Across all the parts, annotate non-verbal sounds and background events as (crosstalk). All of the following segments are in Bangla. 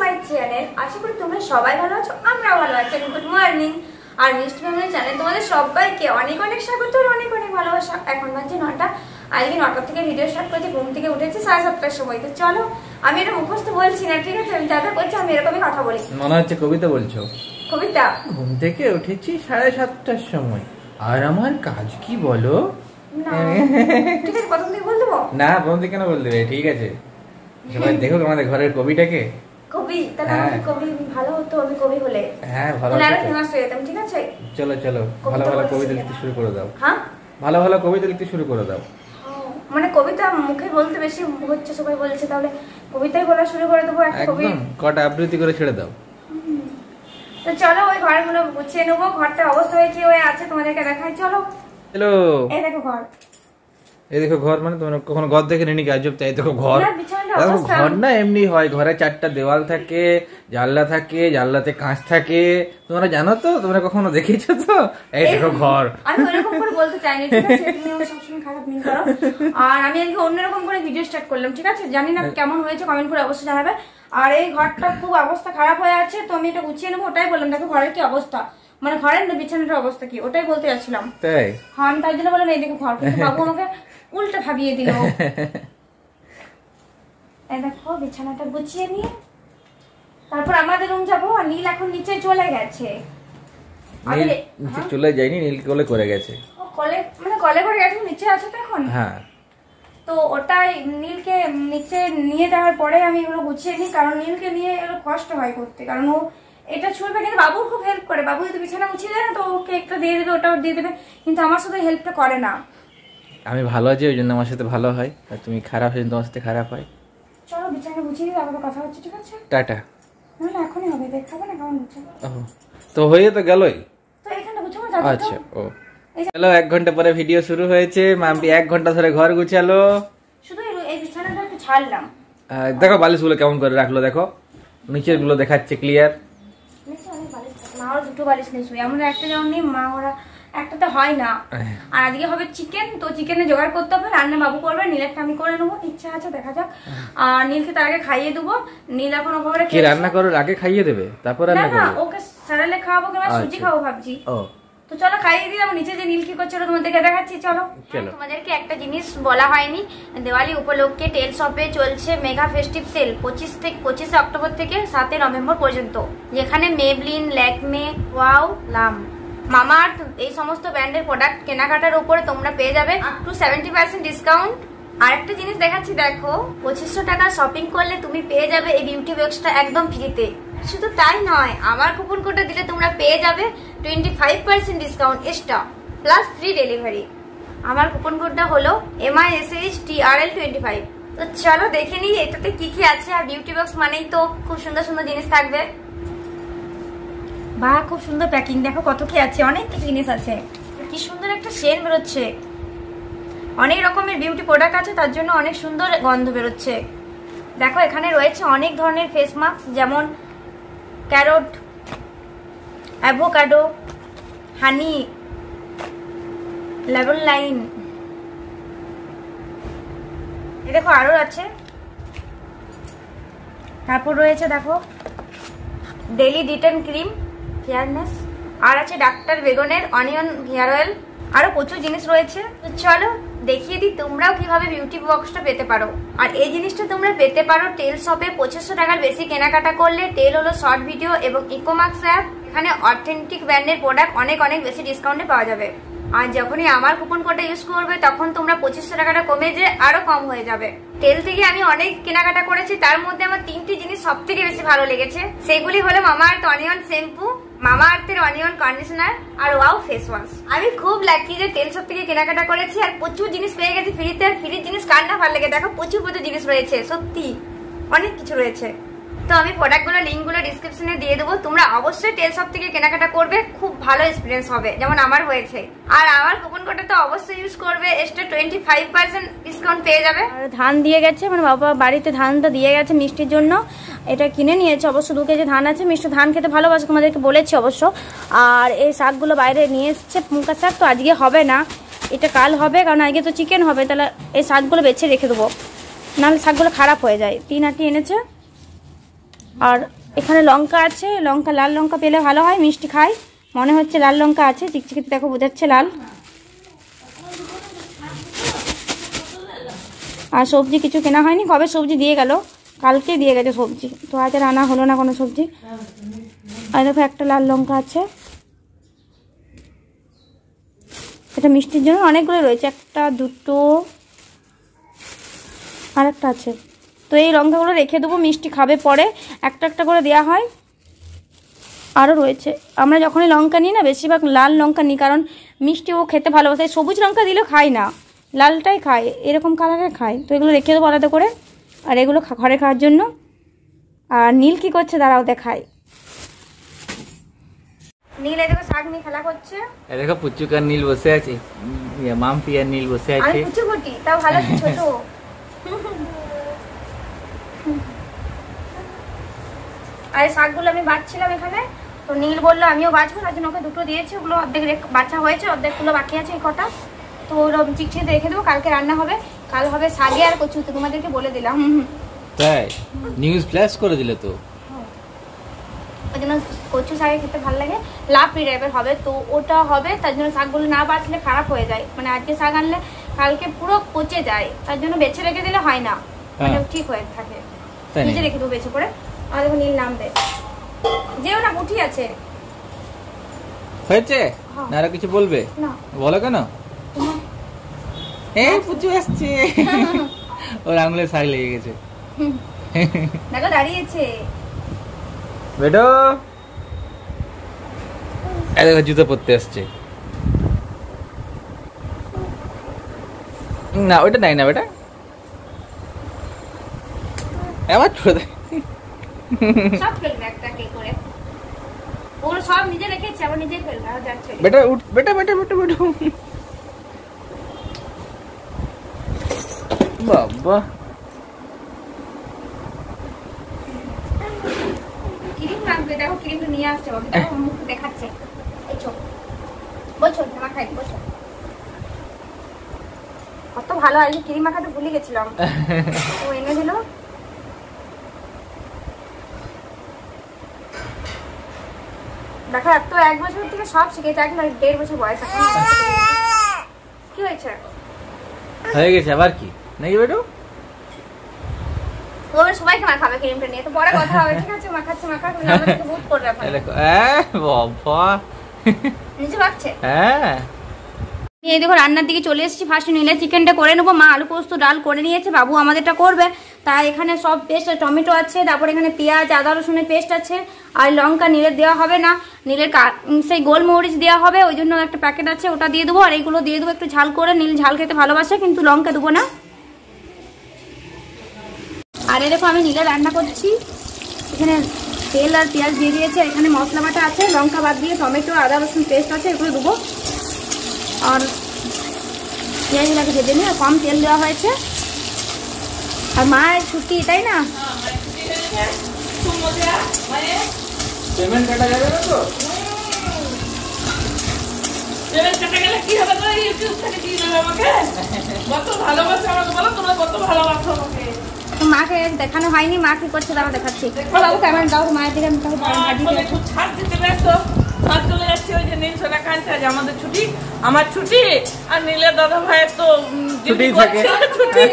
My channel. আশা করি তোমরা সবাই ভালো আছো আমরাও ভালো আছি গুড মর্নিং আর মিষ্টি ফ্যামিলি চ্যানেল তোমাদের সবাইকে অনেক অনেক স্বাগত আর অনেক অনেক ভালোবাসা। এখন বাজছে নটা আজকে নটার থেকে ভিডিও স্টার্ট করেছি ঘুম থেকে উঠেছি সাড়ে সাতটার সময়। তো চলো আমি এটা মুখস্থ বলছি না ঠিক আছে? আমি যা যা করছি আমি এরকমই কথা বলি। মনে হচ্ছে কবিতা বলছো। কবিতা? ঘুম থেকে উঠেছি সাড়ে সাতটার সময়। আর আমার কাজ কি বলো? না ঠিক আছে প্রথম থেকে বল দেবো? না প্রথম থেকে কেন বলতে হবে? ঠিক আছে। সবাই দেখো আমাদের ঘরের কবিটাকে কবি তাহলে হ্যাঁ। আমাকে কবি ভালো হতো আমি কবি হলে। হ্যাঁ ভালো তাহলে ফেমাস হয়ে যেতাম ঠিক আছে? চলো চলো ভালো ভালো কবিতা লিখতে শুরু করে দাও। হ্যাঁ? ভালো ভালো কবিতা লিখতে শুরু করে দাও। মানে কবিতা মুখে বলতে বেশি হচ্ছে সবাই বলছে তাহলে কবিতাই বলা শুরু করে দেবো একদম কটা আবৃত্তি করে ছেড়ে দাও। তো চলো ওই ঘরগুলো গুছিয়ে নেব ঘরটার অবস্থা হয়েছে ওই আছে তোমাদেরকে দেখাই। চলো। হ্যালো এই দেখো ঘর। এই দেখো ঘর মানে তোমরা কখনো ঘর দেখে নিনি আজব তাই দেখো ঘর। ঘর না এমনি হয় ঘরে চারটা দেওয়াল থাকে জানলা থাকে জানলাতে কাঁচ থাকে। তোমরা জানো তো? তোমরা কখনো দেখেছ তো? এই দেখো ঘর। আমি ওরকম করে বলতে চাইনি ঠিক আছে? তুমি আমার সবসময় খারাপ মিন করো। আর আমি আজকে অন্যরকম করে ভিডিও স্টার্ট করলাম ঠিক আছে? জানি না কেমন হয়েছে কমেন্ট করে অবশ্যই জানাবে। আর এই ঘরটা খুব অবস্থা খারাপ হয়ে আছে তো আমি এটা গুছিয়ে নেব ওটাই বললাম। দেখো ঘরের কি অবস্থা? মানে ঘরের না বিছানাটার অবস্থা কি? ওটাই বলতে যাচ্ছিলাম। তাই? হ্যাঁ আমি তাই জন্য বললাম এই দেখো ঘর বাবু আমাকে উল্টা ভাবিয়ে দিল। (laughs) দেখো বিছানাটা গুছিয়ে নিয়ে তারপর আমাদের রুম যাব আর নীল এখন নিচে চলে গেছে। নীল নিচে চলে যায়নি নীল কোলে করে গেছে। কলে মানে কলে করে গেছে নিচে আছে তো এখন? হ্যাঁ। তো ওটাই নীলকে নিচে নিয়ে দেওয়ার পরে আমি এগুলো গুছিয়ে নিই কারণ নীলকে নিয়ে এগুলো কষ্ট হয় করতে কারণ ও এটা ছুঁড়বে কিন্তু বাবু খুব হেল্প করে। বাবু যদি বিছানা গুছিয়ে দেয় না তো ওকে একটা দিয়ে দেবে ওটাও দিয়ে দেবে কিন্তু আমার সাথে হেল্পটা করে না। আমি ভালো আছি ওই জন্য আমার সাথে ভালো হয়। আর তুমি খারাপ হয়ে তোমার সাথে খারাপ হয়। চলো বিছানা গুছিয়ে দিই তারপরে কথা হচ্ছে ঠিক আছে? টাটা। না না এখনই হবে দেখাবে না কেমন গুছাবো ও তো হয়ে তো গেলই? তো এখানে গুছাবো যাব আচ্ছা ও। চলো এক ঘণ্টা পরে ভিডিও শুরু হয়েছে। মাম্পি এক ঘণ্টা ধরে ঘর গুছালো। শুধু এই- বিছানাটা একটু ছাড়লাম দেখো বালিশগুলো কেমন করে রাখল দেখো। নিচেরগুলো দেখাচ্ছে ক্লিয়ার বালিশ। মা ওরা দুটো বালিশ নিয়ে শুই আমরা একটা যেমন নিই মা ওরা একটাতে হয় না। আর আজকে হবে চিকেন তো চিকেনে জোগাড় করতে হবে রান্না বাবু করবে নীলেরটা আমি করে নেব ইচ্ছা আছে দেখা যাক। আর নীলকে তার আগে খাইয়ে দেবো নীল এখন ঘরে কি রান্না করার আগে খাইয়ে দেবে তারপর না রান্না না করবে। ওকে স্যারালে খাওয়াবো কিংবা সুজি আচ্ছা। খাব ভাবছি। ও। তো চলো খাইয়ে দিলাম নিচে যে নীল কি করছে ওটা তোমাদেরকে দেখাচ্ছি চলো। চলো। তোমাদেরকে একটা জিনিস বলা হয়নি দেওয়ালি উপলক্ষে টেল শপে চলছে মেগা ফেস্টিভ সেল পঁচিশ থেকে পঁচিশে অক্টোবর থেকে সাতই নভেম্বর পর্যন্ত। যেখানে মেবলিন ল্যাকমে ওয়াও লাম। মামাআর্থ এই সমস্ত ব্র্যান্ডের প্রোডাক্ট কেনাকাটার উপরে তোমরা পেয়ে যাবে up to seventy percent discount আর একটা জিনিস দেখাচ্ছি, দেখো, পঁচিশশো টাকা শপিং করলে তুমি পেয়ে যাবে এই বিউটি বক্সটা একদম ফ্রিতে শুধু তাই নয়, আমার কুপন কোডটা দিলে তোমরা পেয়ে যাবে twenty five percent discount extra plus free delivery আমার কুপন কোডটা হলো M I S H T R L twenty five তো চলো দেখে নিই, এটাতে কি কি আছে, আর বিউটি বক্স মানেই তো খুব সুন্দর সুন্দর জিনিস থাকবে। বাহ খুব সুন্দর প্যাকিং দেখো কত কি আছে, অনেক কিছু জিনিস আছে। কি সুন্দর একটা সেন বেরোচ্ছে। অনেক রকমের বিউটি প্রোডাক্ট আছে, তার জন্য অনেক সুন্দর গন্ধ বেরোচ্ছে। দেখো, এখানে রয়েছে অনেক ধরনের ফেস মাস্ক যেমন ক্যারট অ্যাভোকাডো হানি লেভেল লাইন এ দেখো আরও আছে। তারপর রয়েছে, দেখো ডেলি ডিটেন ক্রিম ফেয়ারনেস আর আছে ডাক্তার বেগনের, অনিয়ন, হেয়ার অয়েল। আরও প্রচুর জিনিস রয়েছে। তো চলো, দেখিয়ে দিই তোমরাও কীভাবে বিউটি বক্সটা পেতে পারো। আর এই জিনিসটা তোমরা পেতে পারো টেল শপে। পঁচিশশো টাকার বেশি কেনাকাটা করলে টেল হলো শর্ট ভিডিও এবং ইকোমার্কস অ্যাপ। এখানে অথেন্টিক ব্র্যান্ডের প্রোডাক্ট অনেক অনেক বেশি ডিসকাউন্টে পাওয়া যাবে। আর যখনই আমার কুপন কোডটা ইউজ করবে, তখন তোমরা পঁচিশশো টাকাটা কমে যে আরও কম হয়ে যাবে। তেল থেকে আমি অনেক কেনাকাটা করেছি, তার মধ্যে আমার তিনটি জিনিস সব থেকে বেশি ভালো লেগেছে। সেগুলি হলো মামা আর্থ অনিয়ন শ্যাম্পু মামা আর্থের অনিয়ন কন্ডিশনার আর ওয়াও ফেস ওয়াশ আমি খুব লাকি যে তেল সব থেকে কেনাকাটা করেছি আর প্রচুর জিনিস পেয়ে গেছি ফ্রিতে। আর ফ্রির জিনিস কার না ভালো লাগে? দেখো প্রচুর প্রচুর জিনিস রয়েছে, সত্যি। অনেক কিছু রয়েছে। তো আমি প্রোডাক্টগুলো লিঙ্কগুলো ডিসক্রিপশনে দিয়ে দেবো। তোমরা অবশ্যই টেল শপ থেকে কেনাকাটা করবে, খুব ভালো এক্সপিরিয়েন্স হবে, যেমন আমার হয়েছে। আর আমার কুপন কোডটা তো অবশ্যই ইউজ করবে extra twenty five percent discount পেয়ে যাবে। আর ধান দিয়ে গেছে মানে বাবা বাড়িতে ধানটা দিয়ে গেছে মিষ্টির জন্য। এটা কিনে নিয়েছে, অবশ্য দু কেজি ধান আছে, মিষ্টি ধান খেতে ভালোবাসে তোমাদেরকে বলেছি অবশ্য। আর এই শাকগুলো বাইরে নিয়ে এসছে মুখা শাক, তো আজকে হবে না। এটা কাল হবে, কারণ আজকে তো চিকেন হবে, তাহলে এই শাকগুলো বেছে রেখে দেবো। নাহলে শাকগুলো খারাপ হয়ে যায়। তিন আটি এনেছে? আর এখানে লঙ্কা আছে, লঙ্কা, লাল লঙ্কা পেলে ভালো হয়, মিষ্টি খাই। মনে হচ্ছে লাল লঙ্কা আছে, চিকচিকিতে দেখো বোঝাচ্ছে লাল। আর সবজি কিছু কেনা হয়নি, কবে সবজি দিয়ে গেল? কালকে দিয়ে গেছে সবজি। তো আজ আনা হলো না কোনো সবজি। আর দেখো একটা লাল লঙ্কা আছে। এটা মিষ্টির জন্য অনেকগুলো রয়েছে, একটা, দুটো আর একটা আছে। তো এই লঙ্কাগুলো রেখে দেবো মিষ্টি খাবে পরে। একটা একটা করে দেওয়া হয়। আরও রয়েছে। আমরা যখনই লঙ্কা নিই না বেশিরভাগ লাল লঙ্কা নিই কারণ মিষ্টি ও খেতে ভালোবাসে। সবুজ লঙ্কা দিলেও খাই না। লালটাই খায় এরকম কালারের খায়। তো এগুলো রেখে দেবো আলাদা করে। আর এগুলো ঘরে খাওয়ার জন্য। আর নীল কি করছে দাঁড়াও দেখায় নীল এদিকে শাক নিয়ে খেলা করছে। এই দেখো পুচুক আর নীল বসে আছে। মাম্পি আর নীল বসে আছে। কুচি কুটি তাও ভালো ছোট। আর এই শাকগুলো আমি বাঁচছিলাম এখানে। তো নীল বলল আমিও বাঁচবো তার জন্য ওকে দুটো দিয়েছি। ওগুলো অর্ধেক বাছা হয়েছে অর্ধেকগুলো বাকি আছে এই কটা। তো ওরকম চিকচিতে রেখে দেবো কালকে রান্না হবে। কাল হবে শাগে আর কচু তো তোমাদেরকে বলে দিলাম। তাই? নিউজ ফ্ল্যাশ করে দিলে তো। ওই জন্য কচু শাকে খেতে ভালো লাগে। লাপড়ি টাইপের হবে তো ওটা হবে তার জন্য শাকগুলো না বাছলে খারাপ হয়ে যায়। মানে আজকে শাক আনলে কালকে পুরো পচে যায়। তার জন্য বেছে রেখে দিলে হয় না। মানে। ঠিক হয়ে থাকে। নিজে রেখে দেবো বেছে করে। দেখো নীল নামবে। যেও না উঠি আছে। হয়েছে? হ্যাঁ। না আরও কিছু বলবে? না। বলো কেন? এ পুচু আসছে। (laughs) ওর আঙুলে শাক লেগে গেছে। দেখো দাঁড়িয়েছে। বেটো এই দেখো জুতো পরতে আসছে। না ওটা নাই না বেটা আবার ছোট দেয় সব ফেলবে একটা কে করে? ওগুলো সব নিজে রেখেছে আবার নিজেই ফেলবে আর যাচ্ছে বেটা উঠ বেটা বেটা বেটা বেটা। বাবা। ক্রিম লাগবে দেখো নিয়ে আসছে বাবা দেখো মুখ দেখাচ্ছে। এই চোখ। বলছো তোমার খাই কত ভালো কি ক্রিম মাখাতে ভুলে গেছিলাম। ও এনে দিল। দেখো তো এক বছর থেকে সব শিখেছে এখন না দেড় বছর বয়স এখন কি হয়েছে? হয়ে গেছে আবার কি? নাকি বেটু? ও এবার সবাইকে মাখাবে ক্রিমটা নিয়ে তো পরে কথা হবে ঠিক আছে মাখাচ্ছে মাখাচ্ছে আমাদেরকে বুট করবে এখন। দেখো এ বাবা। নিচে ভাবছে হ্যাঁ। এই দেখো রান্নার দিকে চলে এসেছি। ফার্স্টে নিলে চিকেনটা করে নেব। মা আলু পোস্ত, ডাল করে নিয়েছে। বাবু আমাদেরটা করবে। তাই এখানে সব পেস্ট টমেটো আছে। তারপর এখানে পেঁয়াজ, আদা, রসুনের পেস্ট আছে। আর লঙ্কা নীলের দেওয়া হবে না। নীলের সেই গোলমরিচ দেওয়া হবে। ওই জন্য একটা প্যাকেট আছে, ওটা দিয়ে দেবো। আর এইগুলো দিয়ে দেবো একটু ঝাল করে। নীল ঝাল খেতে ভালোবাসে, কিন্তু লঙ্কা দেবো না। আর দেখো আমি নীলে রান্না করছি। এখানে তেল আর পেঁয়াজ দিয়ে দিয়েছে। এখানে মশলা বাটা আছে। লঙ্কা বাদ দিয়ে টমেটো, আদা, রসুন পেস্ট আছে, এগুলো দেবো। আর পেঁয়াজগুলোকে ভেজে নিয়ে কম তেল দেওয়া হয়েছে। আর মায়ের ছুটি তাই না? পেমেন্ট কাটা যাবে তো? মাকে দেখানো হয়নি মা কি করছে তারা দেখাচ্ছি। ক্যামেরা দাও মায়ের দিকে চলে যাচ্ছে ওই যে নীল আজ আমাদের ছুটি আমার ছুটি আর নীলের দাদা ভাইয়ের তো ছুটি থাকে। ছুটি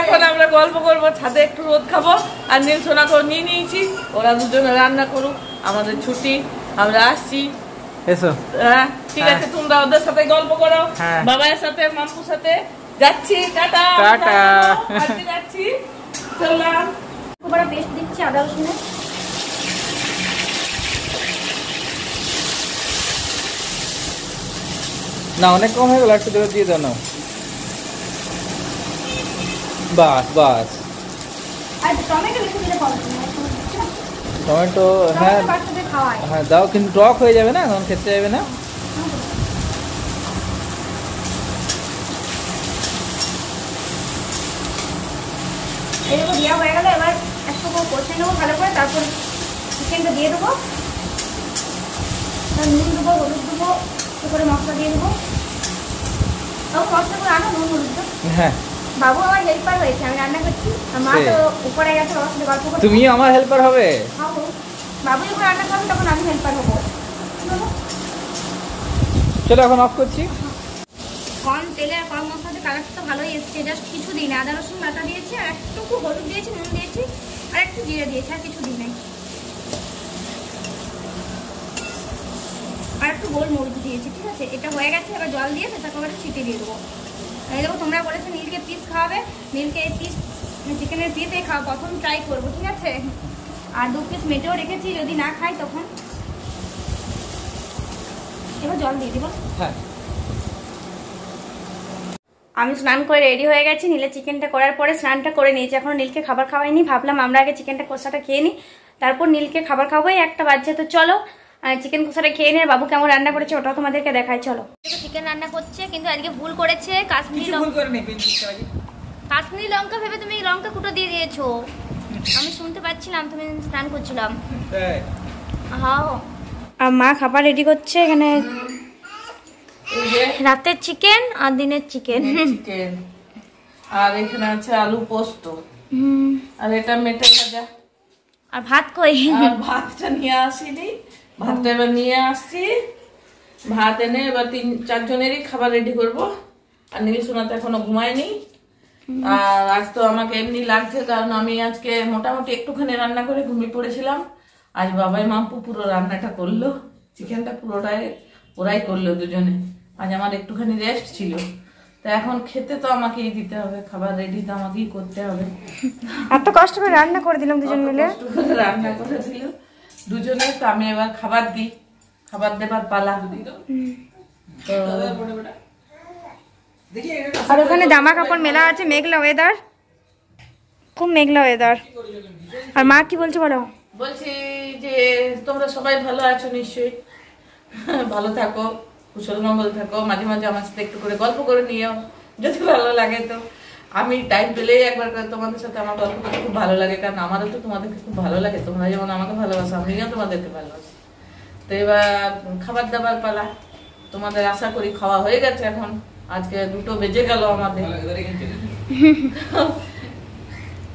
এখন আমরা গল্প করব ছাদে একটু রোদ খাব আর নীল সোনাকেও নিয়ে নিয়েছি ওরা দুজনে রান্না করুক আমাদের ছুটি আমরা আসছি। এসো। হ্যাঁ ঠিক আছে তোমরা ওদের সাথে গল্প করো হ্যাঁ। বাবার সাথে মাম্পুর সাথে। যাচ্ছি টাটা টাটা। যাচ্ছি। চললাম খুব পেস্ট দিচ্ছি আদা রসুনের না অনেক কম হয়ে গেল একটু দেবে দিয়ে দাও না বাস বাস। টমেটো হ্যাঁ। হ্যাঁ দাও কিন্তু টক হয়ে যাবে না তখন খেতে যাবে না। এইগুলো দেওয়া হয়ে গেলে এবার একটু কষে নেব ভালো করে তারপর চিকেনটা দিয়ে দেবো। নুন দেবো হলুদ দেবো। করে মশলা দিয়ে দেবো। তাও মশলা করে আনো নুন হলুদ হ্যাঁ? বাবু আমার হেল্পার হয়েছে আমি রান্না করছি। আর মা তো উপরে গেছে বাবার সাথে গল্প করতে তুমি আমার হেল্পার হবে? বাবু। যখন রান্না করবে তখন আমি হেল্পার হব। চলো এখন অফ করছি। কম তেলে আর কম মশলাতে কালারটা তো ভালোই এসছে। জাস্ট কিছু দিই না আদা রসুন বাটা দিয়েছি আর একটুকু হলুদ দিয়েছি নুন দিয়েছি আর একটু জিরে দিয়েছি আর কিছু দিই নাই আর একটু গোলমরিচ দিয়েছি ঠিক আছে? এটা হয়ে গেছে এবার জল দিয়ে সেটা করে ছিটে দিয়ে দেবো। এই দেখো তোমরা বলেছ নীলকে পিস খাওয়াবে। নীলকে এই পিস চিকেনের পিস এই খাওয়া প্রথম ট্রাই করব ঠিক আছে? আর দু পিস মেটেও রেখেছি যদি না খাই তখন। এবার জল দিয়ে দিব। হ্যাঁ। আমি স্নান করে রেডি হয়ে গেছি নীলে চিকেনটা করার পরে স্নানটা করে নিয়েছি এখন নীলকে খাবার খাওয়াইনি ভাবলাম আমরা আগে চিকেনটা কষাটা খেয়ে নিই। তারপর নীলকে খাবার খাওয়াই একটা বাজছে তো চলো চিকেন কষাটা খেয়ে নিয়ে বাবু কেমন রান্না করেছে ওটাও তোমাদেরকে দেখায় চলো। চিকেন রান্না করছে কিন্তু আজকে ভুল করেছে কাশ্মীরি কাশ্মীরি লঙ্কা ভেবে তুমি লঙ্কা কুটো দিয়ে দিয়েছ। আমি শুনতে পাচ্ছিলাম তুমি স্নান করছিলাম। হ্যাঁ আর মা খাবার রেডি করছে এখানে। রাতের চিকেন আর দিনের চিকেন চিকেন আর এখানে আছে আলু পোস্ত। আর এটা মেটে ভাজা। আর ভাত কই? ভাতটা নিয়ে আসিনি। ভাতটা এবার নিয়ে আসছি। ভাত এনে এবার তিন চারজনেরই খাবার রেডি করব। আর নীল সোনা তো এখনও ঘুমায়নি। আর আজ তো আমাকে এমনি লাগছে কারণ আমি আজকে মোটামুটি একটুখানি রান্না করে ঘুমিয়ে পড়েছিলাম। আজ বাবাই মাম্পু পুরো রান্নাটা করল। চিকেনটা পুরোটাই ওরাই করল দুজনে। আজ আমার একটুখানি রেস্ট ছিল। তা এখন খেতে তো আমাকেই দিতে হবে। খাবার রেডি তো আমাকেই করতে হবে। এত কষ্ট করে রান্না করে দিলাম দুজন মিলে। রান্না করে দিল। দুজনে তো আমি এবার খাবার দিই। খাবার দেবার পালা। তো আর ওখানে জামা কাপড় মেলা আছে মেঘলা ওয়েদার খুব মেঘলা ওয়েদার আর মা কি বলছে বলো? বলছি যে তোমরা সবাই ভালো আছো নিশ্চয়ই। ভালো থাকো কুশল মঙ্গল থাকো মাঝে মাঝে আমার সাথে একটু করে গল্প করে নিও যদি ভালো লাগে তো। আমি টাইম পেলেই একবার তোমাদের সাথে আমার গল্প করতে খুব ভালো লাগে কারণ আমারও তো তোমাদেরকে খুব ভালো লাগে। তোমরা যেমন আমাকে ভালোবাসো আমিও তোমাদেরকে ভালোবাসি। তো এবার খাবার দাবার পালা। তোমাদের আশা করি খাওয়া হয়ে গেছে এখন। আজকে দুটো বেজে গেল আমাদের। (laughs)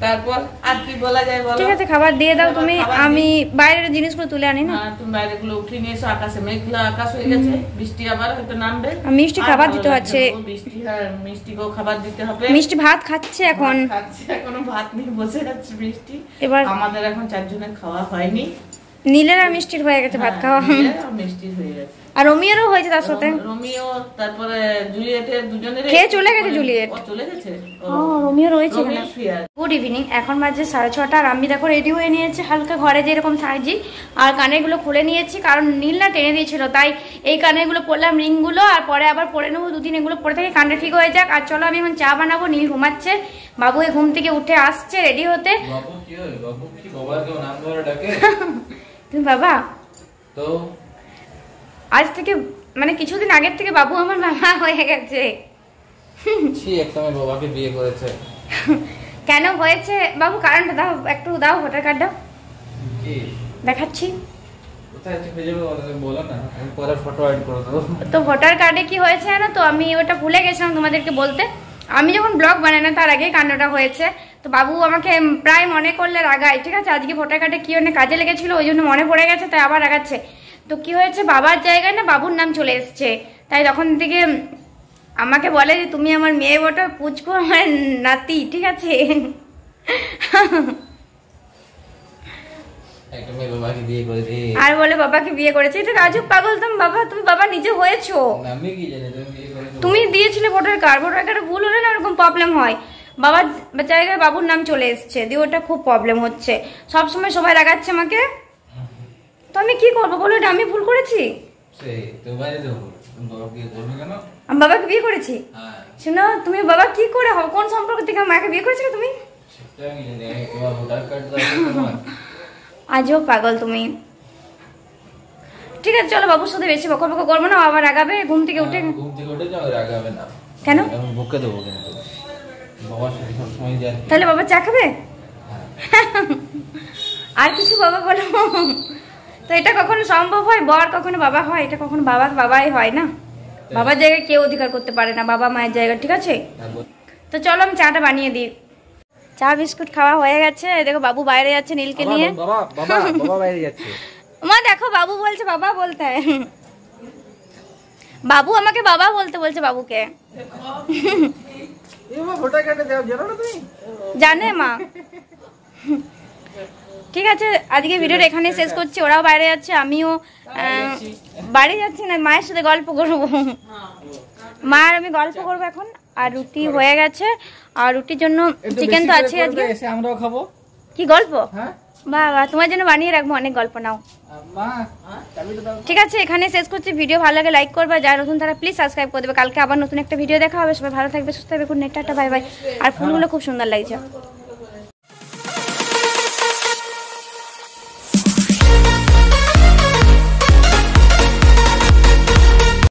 তারপর আর কি বলা যায় বলো? ঠিক আছে খাবার দিয়ে দাও তুমি। আমি বাইরের জিনিসগুলো তুলে আনি না। হ্যাঁ, তুমি গুলো উঠিয়ে আকাশে মেঘলা আকাশ হয়ে গেছে বৃষ্টি আবার হয়তো নামবে। মিষ্টি খাবার দিতে হচ্ছে। বৃষ্টি আর মিষ্টিকেও খাবার দিতে হবে। মিষ্টি ভাত খাচ্ছে এখন। ভাত খাচ্ছে এখনও ভাত নিয়ে বসে যাচ্ছে বৃষ্টি এবার আমাদের এখন চারজনের খাওয়া হয়নি। নীলের আর মিষ্টির হয়ে গেছে ভাত হ্যাঁ, খাওয়া। মিষ্টির হয়ে গেছে। আর রমিয়েরও হয়েছে তার সাথে। রোমিও তারপরে জুলিয়েটের দুজনের খেয়ে চলে গেছে জুলিয়েট। চলে গেছে? ও, রমিও রয়েছে এখানে। গুড ইভিনিং এখন বাজে সাড়ে ছটা আর আমি দেখো রেডি হয়ে নিয়েছি হালকা ঘরে যেরকম সাজি আর কানেরগুলো খুলে নিয়েছি কারণ নীল না টেনে দিয়েছিল তাই এই কানেরগুলো পরলাম রিংগুলো আর পরে আবার পরে নেব দুদিন এগুলো পরে থেকে কানটা ঠিক হয়ে যাক। আর চলো আমি এখন চা বানাবো নীল ঘুমাচ্ছে। বাবু এই ঘুম থেকে উঠে আসছে রেডি হতে। বাবু কি হয়? বাবু কি বাবার কেউ নাম ধরে ডাকে? (laughs) তুমি বাবা? তো আজ থেকে মানে কিছুদিন আগের থেকে বাবু আমার মামা হয়ে গেছে। ছি একটা মেয়ে বাবাকে বিয়ে করেছে। কেন হয়েছে? বাবু কারণটা দাও একটু দাও ভোটার কার্ড দাও। দেখাচ্ছি। না, না তো ভোটার কার্ডে কি হয়েছে জানো তো? আমি ওটা ভুলে গেছিলাম তোমাদেরকে বলতে। আমি যখন ব্লগ বানাই না তার আগেই কাণ্ডটা হয়েছে। তো বাবু আমাকে প্রায় মনে করলে রাগায় ঠিক আছে আজকে ভোটার কার্ডে কি অনেক কাজে লেগেছিল? ওই জন্য মনে পড়ে গেছে তাই আবার রাগাচ্ছে। তো কি হয়েছে? বাবার জায়গায় না বাবুর নাম চলে এসছে। তাই তখন থেকে আমাকে বলে যে তুমি আমার মেয়ে বটো পুচকু আমার নাতি ঠিক আছে? আর বলে বাবাকে বিয়ে করেছে? এটা রাজু পাগল তুমি বাবা তুমি বাবা নিজে হয়েছো। তুমি দিয়েছিলে ভোটার কার্ড ভোটার কার্ডে ভুল হলে না এরকম প্রবলেম হয়। বাবার জায়গায় বাবুর নাম চলে এসছে দিয়ে ওটা খুব প্রবলেম হচ্ছে। সব সময় সবাই রাগাচ্ছে আমাকে। তো আমি কি করব বলো এটা আমি ভুল করেছি? বাবা আমি বাবাকে বিয়ে করেছি। হ্যাঁ। শোনো তুমি বাবা কি করে হবে কোন সম্পর্ক থেকে মাকে বিয়ে করেছিলে তুমি? আজও পাগল তুমি। ঠিক আছে চলো বাবুর সাথে বেশি বকর বকর করব না আবার রাগাবে ঘুম থেকে উঠে হ্যাঁ, ঘুম থেকে উঠে রাগাবে না। কেন? বকে দেবো কিন্তু তাহলে বাবা চা খাবে? হ্যাঁ। আর কিছু বাবা বলো। তো এটা কখনো সম্ভব হয়? বর কখনো বাবা হয়? এটা কখনো বাবা বাবাই হয় না? বাবার জায়গায় কেউ অধিকার করতে পারে না বাবা মায়ের জায়গা ঠিক আছে? তো চলো আমি চাটা বানিয়ে দিই। চা বিস্কুট খাওয়া হয়ে গেছে। দেখো বাবু বাইরে যাচ্ছে নীলকে নিয়ে। (laughs) মা দেখো বাবু বলছে বাবা বলতে হয়। (laughs) বাবু আমাকে বাবা বলতে বলছে বাবুকে। জানে মা। (laughs) ঠিক আছে আজকে ভিডিওটা এখানে শেষ করছি ওরাও বাইরে যাচ্ছে আমিও বাইরে যাচ্ছি। না মায়ের সাথে গল্প করব। মা আর আমি গল্প করব এখন আর রুটি হয়ে গেছে আর রুটির জন্য চিকেন তো আছে আজকে। আমরাও খাব। কি গল্প? হ্যাঁ। বাবা তোমার জন্য বানিয়ে রাখব অনেক গল্প নাও। ঠিক আছে এখানে শেষ করছি ভিডিও ভালো লাগে লাইক করবে যারা নতুন তারা প্লিজ সাবস্ক্রাইব করে দেবে কালকে আবার নতুন একটা ভিডিও দেখা হবে সবাই ভালো থাকবে সুস্থ থাকবে good night tata bye bye আর ফুলগুলো খুব সুন্দর লাগছে।